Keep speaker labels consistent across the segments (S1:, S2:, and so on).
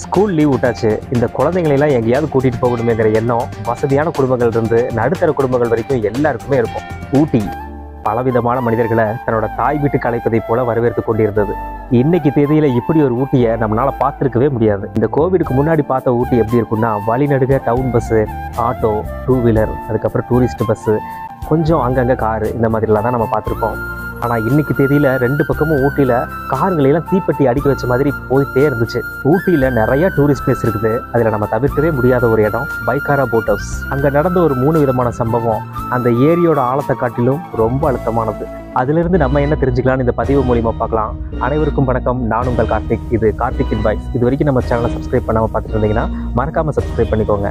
S1: School leave விட்டாச்சு. இந்த குழந்தைங்களெல்லாம் எங்கேயாவது கூட்டிட்டு போகணுமேங்கிற எண்ணம் வசதியான குடும்பங்கள் இருந்து நடுத்தர குடும்பங்கள் வரைக்கும் எல்லாருக்குமே இருக்கும். ஊட்டி பலவிதமான மனிதர்களை தன்னோட தாய் வீட்டுக்கு அழைப்பதைப் போல வரவேற்று கொண்டிருந்தது. இன்னைக்கு தேதியில இப்படி ஒரு ஊட்டியை நம்மளால பார்த்துருக்கவே முடியாது. இந்த கோவிடுக்கு முன்னாடி பார்த்த ஊட்டி எப்படி இருக்கும்னா வழிநடுக town bus auto two wheeler அதுக்கப்புறம் டூரிஸ்ட் பஸ்ஸு கொஞ்சம் அங்கங்கே காரு இந்த மாதிரிலாம் தான் நம்ம பார்த்துருப்போம். ஆனால் இன்னைக்கு தேதியில ரெண்டு பக்கமும் ஊட்டியில் கார்களையெல்லாம் தீப்பெட்டி அடிக்க வச்ச மாதிரி போயிட்டே இருந்துச்சு. ஊட்டியில் நிறைய டூரிஸ்ட் பிளேஸ் இருக்குது. அதில் நம்ம தவிர்க்கவே முடியாத ஒரு இடம் பைக்காரா போட் ஹவுஸ் அங்கே நடந்த ஒரு மூணு விதமான சம்பவம். அந்த ஏரியோட ஆழத்தை காட்டிலும் ரொம்ப அழுத்தமானது. அதிலிருந்து நம்ம என்ன தெரிஞ்சுக்கலாம்னு இந்த பதிவு மூலியமா பார்க்கலாம். அனைவருக்கும் வணக்கம். நான் உங்கள் கார்த்திக். இது கார்த்திக் இன் பாய் இது வரைக்கும் நம்ம சேனலை சப்ஸ்கிரைப் பண்ணாம பார்த்துட்டு இருந்தீங்கன்னா மறக்காம சப்ஸ்கிரைப் பண்ணிக்கோங்க.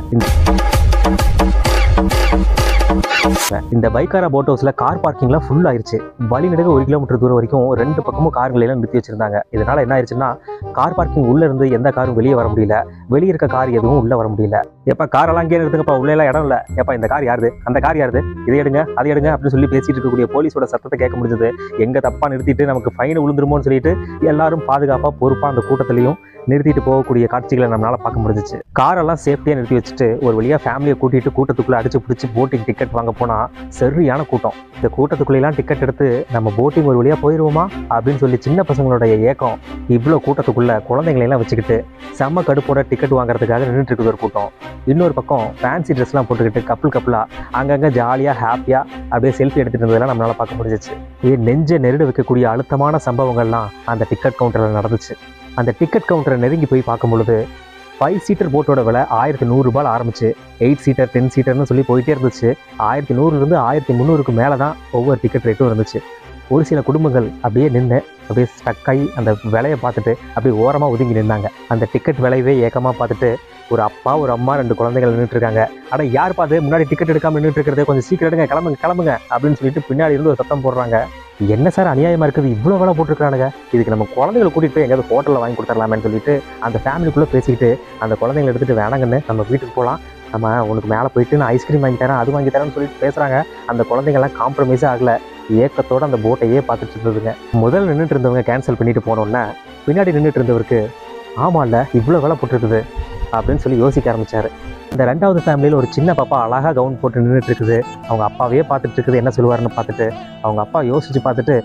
S1: இந்த- இந்த பைக்காரா போட் ஹவுஸ்ல கார் பார்க்கிங்லாம் ஃபுல் ஆயிருச்சு. வழிநடுக ஒரு கிலோமீட்டர் தூரம் வரைக்கும் ரெண்டு பக்கமும் கார்களை எல்லாம் நிறுத்தி வச்சிருந்தாங்க. இதனால என்ன ஆயிடுச்சுன்னா கார் பார்க்கிங் உள்ள இருந்து எந்த காரும் வெளியே வர முடியல. வெளியே இருக்க கார் எதுவும் உள்ள வர முடியல. எப்ப காரெல்லாம் அங்கேயே நிறுத்துங்கப்பா உள்ள எல்லாம் இடம் இல்லை. எப்ப இந்த கார் யாருது? அந்த கார் யாருது? இதை எடுங்க அதை எடுங்க அப்படின்னு சொல்லி பேசிட்டு இருக்கக்கூடிய போலீஸோட சத்தத்தை கேட்க முடிஞ்சது. எங்க தப்பா நிறுத்திட்டு நமக்கு ஃபைன் விழுந்துருமோன்னு சொல்லிட்டு எல்லாரும் பாதுகாப்பா பொறுப்பா அந்த கூட்டத்திலையும் நிறுத்திட்டு போகக்கூடிய காட்சிகளை நம்மளால பார்க்க முடிஞ்சிச்சு. காரெல்லாம் சேஃப்டியா நிறுத்தி வச்சுட்டு ஒரு வழியா ஃபேமிலியை கூட்டிட்டு கூட்டத்துக்குள்ள அடிச்சு பிடிச்சி போட்டிங் டிக்கெட் வாங்க போனா சரியான கூட்டம். இந்த கூட்டத்துக்குள்ளெல்லாம் டிக்கெட் எடுத்து நம்ம போட்டிங் ஒரு வழியா போயிருவோமா? அப்படின்னு சொல்லி சின்ன பசங்களுடைய ஏக்கம் இவ்வளோ கூட்டத்துக்குள்ள குழந்தைங்களை எல்லாம் வச்சுக்கிட்டு செம்ம கடுப்போட டிக்கெட் வாங்குறதுக்காக நின்றுட்டு இருக்குது ஒரு கூட்டம். இன்னொரு பக்கம் ஃபேன்சி ட்ரெஸ்லாம் போட்டுக்கிட்டு கப்புள் கப்பலா அங்கங்கே ஜாலியாக ஹாப்பியாக அப்படியே செல்ஃபி எடுத்துகிட்டு இருந்ததெல்லாம் நம்மளால பார்க்க முடிஞ்சிச்சு. இது நெஞ்சை நெருட வைக்கக்கூடிய அழுத்தமான சம்பவங்கள்லாம் அந்த டிக்கெட் கவுண்டரில் நடந்துச்சு. அந்த டிக்கெட் கவுண்டரை நெருங்கி போய் பார்க்கும் பொழுது ஃபைவ் சீட்டர் போட்டோட விலை ஆயிரத்தி நூறுரூபாயில் ஆரம்பிச்சு எயிட் சீட்டர் டென் சீட்டர்னு சொல்லி போயிட்டே இருந்துச்சு. ஆயிரத்தி நூறுலேருந்து ஆயிரத்தி முந்நூறுக்கு மேலே தான் ஒவ்வொரு டிக்கெட் ரேட்டும் இருந்துச்சு. ஒரு சில குடும்பங்கள் அப்படியே நின்று அப்படியே ஸ்டக்காகி அந்த விலையை பார்த்துட்டு அப்படியே ஓரமாக ஒதுங்கி நின்னாங்க. அந்த டிக்கெட் விலையவே ஏக்கமாக பார்த்துட்டு ஒரு அப்பா ஒரு அம்மா ரெண்டு குழந்தைகள் நின்றுட்டு இருக்காங்க. ஆனால் யார் பார்த்து முன்னாடி டிக்கெட் எடுக்காமல் நின்றுட்டு இருக்கிறது கொஞ்சம் சீக்கிரம் எடுங்க கிளம்புங்க கிளம்புங்க அப்படின்னு சொல்லிட்டு பின்னாடி இருந்து ஒரு சத்தம் போடுறாங்க. என்ன சார் அநியாயமாக இருக்குது? இவ்வளோ வேலை போட்டிருக்கானுங்க இதுக்கு நம்ம குழந்தைகளை கூட்டிகிட்டு போய் எங்கேயாவது ஹோட்டலில் வாங்கி கொடுத்துடலாமேன்னு சொல்லிட்டு அந்த ஃபேமிலிக்குள்ளே பேசிக்கிட்டு அந்த குழந்தைங்களை எடுத்துகிட்டு வேணாங்கன்னு நம்ம வீட்டுக்கு போகலாம் நம்ம உனக்கு மேலே போயிட்டு நான் ஐஸ்கிரீம் வாங்கி தரேன் அது வாங்கி தரேன்னு சொல்லிட்டு பேசுகிறாங்க அந்த குழந்தைங்கள்லாம் காம்ப்ரமைஸே ஆகலை. ஏக்கத்தோடு அந்த போட்டையே பார்த்துட்டு இருந்ததுங்க. முதல்ல நின்றுட்டு இருந்தவங்க கேன்சல் பண்ணிட்டு போனோன்னே பின்னாடி நின்றுட்டு இருந்தவருக்கு ஆமாம்ல இவ்வளோ வேலை போட்டிருக்குது அப்படின்னு சொல்லி யோசிக்க ஆரம்பித்தார் இந்த ரெண்டாவது ஃபேமிலியில் ஒரு சின்ன பாப்பா அழகாக கவுன் போட்டு நின்றுட்டு இருக்குது. அவங்க அப்பாவே பார்த்துட்டு இருக்குது என்ன சொல்லுவாருன்னு பார்த்துட்டு. அவங்க அப்பா யோசிச்சு பார்த்துட்டு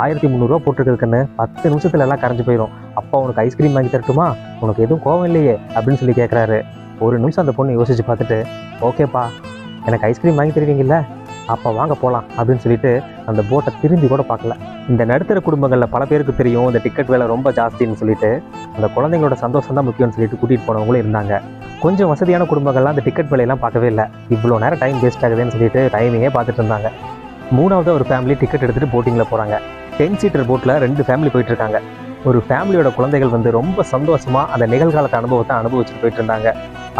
S1: ஆயிரத்தி முந்நூறுரூவா போட்டிருக்குதுக்குன்னு பத்து நிமிஷத்துல எல்லாம் கரைஞ்சு போயிடும் அப்பா உனக்கு ஐஸ்கிரீம் வாங்கி தரட்டுமா? உனக்கு எதுவும் கோவம் இல்லையே அப்படின்னு சொல்லி கேட்குறாரு ஒரு நிமிஷம் அந்த பொண்ணு யோசிச்சு பார்த்துட்டு ஓகேப்பா எனக்கு ஐஸ்கிரீம் வாங்கி தருவீங்கல்ல? அப்போ வாங்க போகலாம் அப்படின்னு சொல்லிட்டு அந்த போட்டை திரும்பி கூட பார்க்கல. இந்த நடுத்தர குடும்பங்களில் பல பேருக்கு தெரியும் இந்த டிக்கெட் விலை ரொம்ப ஜாஸ்தின்னு சொல்லிட்டு அந்த குழந்தைங்களோட சந்தோஷம் தான் முக்கியம்னு சொல்லிட்டு கூட்டிகிட்டு போனவங்களும் இருந்தாங்க. கொஞ்சம் வசதியான குடும்பங்கள்லாம் அந்த டிக்கெட் விலையெல்லாம் பார்க்கவே இல்லை. இவ்வளோ நேரம் டைம் வேஸ்ட் ஆகுதுன்னு சொல்லிட்டு டைமிங்கே பார்த்துட்டு இருந்தாங்க. மூணாவது ஒரு ஃபேமிலி டிக்கெட் எடுத்துகிட்டு போட்டிங்கில் போகிறாங்க டென் சீட்டர் போட்டில் ரெண்டு ஃபேமிலி போயிட்டுருக்காங்க ஒரு ஃபேமிலியோட குழந்தைகள் வந்து ரொம்ப சந்தோஷமாக அந்த நிகழ்காலத்து அனுபவத்தை அனுபவிச்சுட்டு போயிட்டு இருந்தாங்க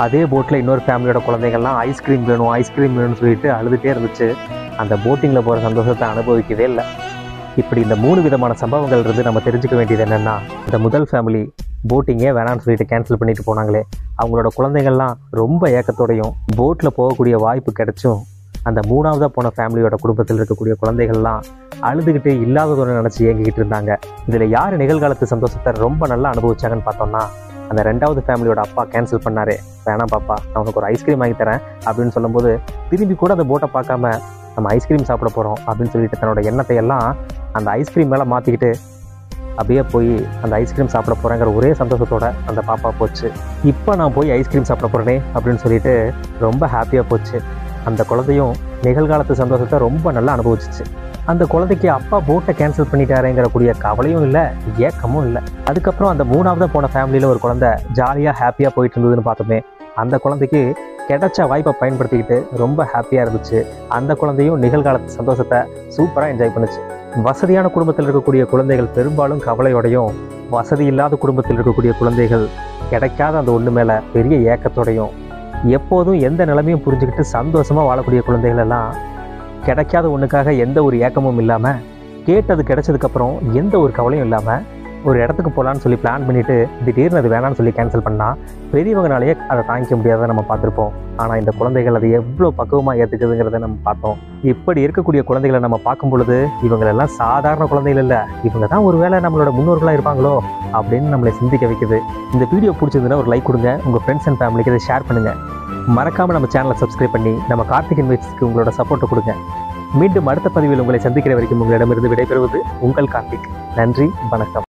S1: அதே போட்டில் இன்னொரு ஃபேமிலியோட குழந்தைகள்லாம் ஐஸ்கிரீம் வேணும் ஐஸ்கிரீம் வேணும்னு சொல்லிட்டு அழுதுகிட்டே இருந்துச்சு. அந்த போட்டிங்கில் போகிற சந்தோஷத்தை அனுபவிக்கவே இல்லை. இப்படி இந்த மூணு விதமான சம்பவங்கள் இருந்து நம்ம தெரிஞ்சுக்க வேண்டியது என்னென்னா இந்த முதல் ஃபேமிலி போட்டிங்கே வேணான்னு சொல்லிட்டு கேன்சல் பண்ணிட்டு போனாங்களே. அவங்களோட குழந்தைகள்லாம் ரொம்ப ஏக்கத்தோடையும் போட்டில் போகக்கூடிய வாய்ப்பு கிடைச்சும் அந்த மூணாவதாக போன ஃபேமிலியோட குடும்பத்தில் இருக்கக்கூடிய குழந்தைகள்லாம் அழுதுகிட்டு இல்லாததொன்று நினச்சி இயங்கிக்கிட்டு இருந்தாங்க. இதில் யார் நிகழ்காலத்து சந்தோஷத்தை ரொம்ப நல்லா அனுபவிச்சாங்கன்னு பார்த்தோம்னா அந்த ரெண்டாவது ஃபேமிலியோட அப்பா கேன்சல் பண்ணாரு. வேணாம் பாப்பா நான் உனக்கு ஒரு ஐஸ்கிரீம் வாங்கி தரேன் அப்படின்னு சொல்லும்போது திரும்பி கூட அந்த போட்டை பார்க்காம நம்ம ஐஸ்கிரீம் சாப்பிட போகிறோம் அப்படின்னு சொல்லிட்டு தன்னோட எண்ணத்தை எல்லாம் அந்த ஐஸ்கிரீம் மேலே மாற்றிக்கிட்டு அப்படியே போய் அந்த ஐஸ்கிரீம் சாப்பிட போகிறேங்கிற ஒரே சந்தோஷத்தோட அந்த பாப்பா போச்சு. இப்போ நான் போய் ஐஸ்கிரீம் சாப்பிட போகிறேனே அப்படின்னு சொல்லிட்டு ரொம்ப ஹாப்பியாக போச்சு. அந்த குழந்தையும் நிகழ்காலத்து சந்தோஷத்தை ரொம்ப நல்லா அனுபவிச்சிச்சு. அந்த குழந்தைக்கு அப்பா போட்டை கேன்சல் பண்ணிட்டாருங்கிற கூடிய கவலையும் இல்லை ஏக்கமும் இல்லை. அதுக்கப்புறம் அந்த மூணாவதாக போன ஃபேமிலியில் ஒரு குழந்தை ஜாலியாக ஹாப்பியாக போயிட்டு இருந்ததுன்னு பார்த்தோமே அந்த குழந்தைக்கு கிடைச்ச வாய்ப்பை பயன்படுத்திக்கிட்டு ரொம்ப ஹாப்பியாக இருந்துச்சு. அந்த குழந்தையும் நிகழ்காலத்து சந்தோஷத்தை சூப்பராக என்ஜாய் பண்ணுச்சு. வசதியான குடும்பத்தில் இருக்கக்கூடிய குழந்தைகள் பெரும்பாலும் கவலையோடையும் வசதி இல்லாத குடும்பத்தில் இருக்கக்கூடிய குழந்தைகள் கிடைக்காத அந்த ஒன்று மேலே பெரிய ஏக்கத்தோடையும் எப்போதும் எந்த நிலைமையும் புரிஞ்சுக்கிட்டு சந்தோஷமாக வாழக்கூடிய குழந்தைகள் எல்லாம் கிடைக்காத ஒன்றுக்காக எந்த ஒரு ஏக்கமும் இல்லாமல் கேட்டது கிடைச்சதுக்கப்புறம் எந்த ஒரு கவலையும் இல்லாமல் ஒரு இடத்துக்கு போகலான்னு சொல்லி பிளான் பண்ணிட்டு திடீர்னு அது வேணாம்னு சொல்லி கேன்சல் பண்ணால் பெரியவங்கனாலேயே அதை தாங்கிக்க முடியாத நம்ம பார்த்துருப்போம். ஆனால் இந்த குழந்தைகள் அதை எவ்வளோ பக்குவமாக ஏற்றுக்குதுங்கிறத நம்ம பார்த்தோம். இப்படி இருக்கக்கூடிய குழந்தைகளை நம்ம பார்க்கும் பொழுது இவங்களெல்லாம் சாதாரண குழந்தைகள் இல்லை. இவங்க தான் ஒரு வேளை நம்மளோட முன்னோர்களாக இருப்பாங்களோ அப்படின்னு நம்மளை சிந்திக்க வைக்குது. இந்த வீடியோ பிடிச்சிருந்ததுன்னா ஒரு லைக் கொடுங்க. உங்கள் ஃப்ரெண்ட்ஸ் அண்ட் ஃபேமிலிக்கு இதை ஷேர் பண்ணுங்கள் மறக்காமல் நம்ம சேனலை சப்ஸ்கிரைப் பண்ணி நம்ம கார்த்திக் இன்வெஸ்ட்க்கு உங்களோட சப்போர்ட்டை கொடுங்க. மீண்டும் அடுத்த பதிவில் உங்களை சந்திக்கிற வரைக்கும் உங்களிடமிருந்து விடைபெறுவது உங்கள் கார்த்திக். நன்றி வணக்கம்.